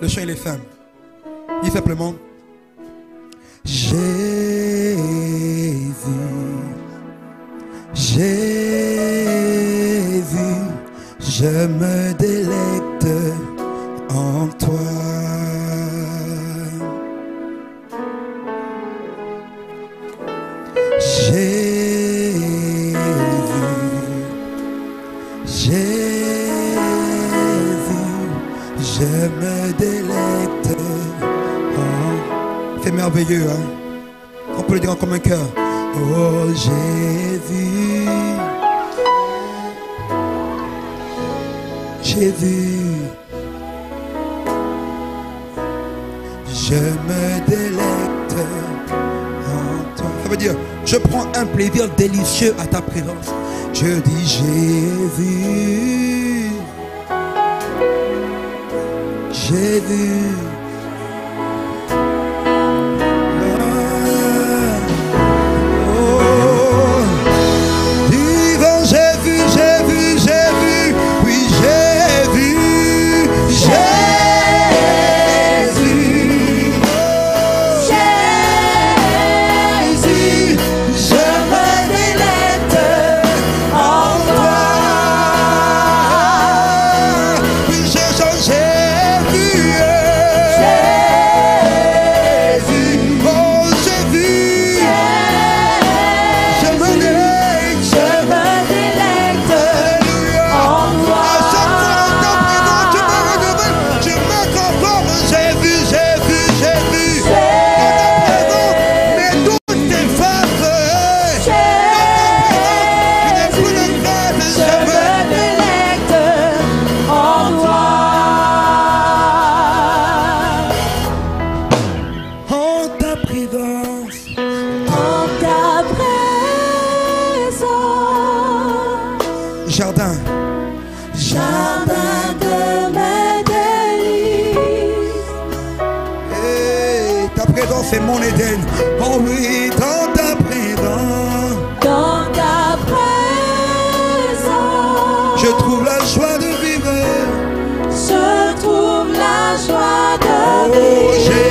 Le chant, il est simple. Dis simplement Jésus, Jésus, je me délecte en toi. Je me délecte en... C'est merveilleux, hein? On peut le dire comme un cœur. Oh Jésus, Jésus, je me délecte en toi. Ça veut dire, je prends un plaisir délicieux à ta présence. Je dis Jésus, Jésus. Oh, présence est mon Éden. Oh oui, dans ta présence, Dans ta présence, je trouve la joie de vivre. je trouve la joie de Oh vivre. Jésus,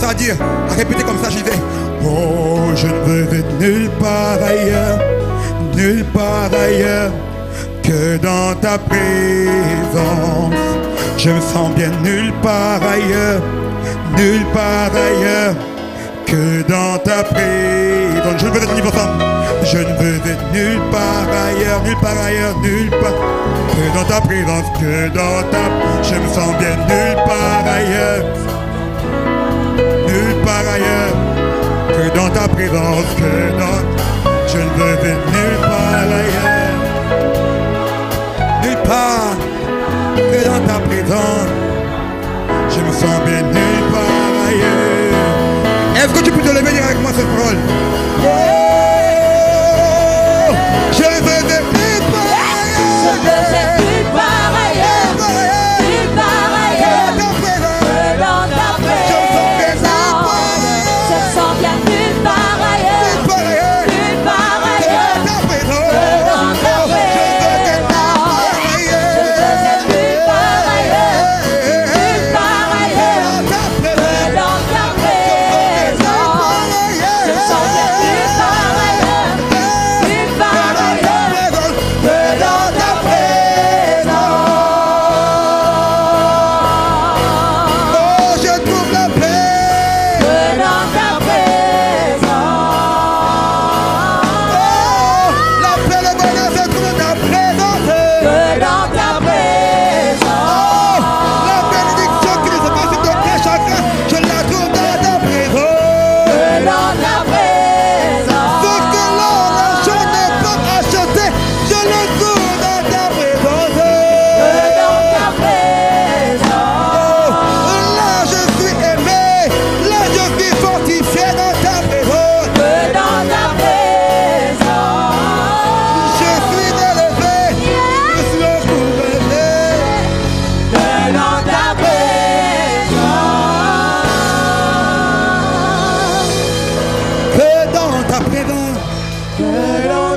J'ai commencé à dire, à répéter comme ça, j'y vais. Oh, je ne veux être nulle part ailleurs, nulle part ailleurs que dans ta présence. Je me sens bien nulle part ailleurs, nulle part ailleurs que dans ta présence. Je ne veux être nulle part, je ne veux être nulle part ailleurs, nulle part ailleurs, nulle part que dans ta présence, que dans ta. Je me sens bien nulle part ailleurs, ailleurs que dans ta présence, que dans. Motherfuckers que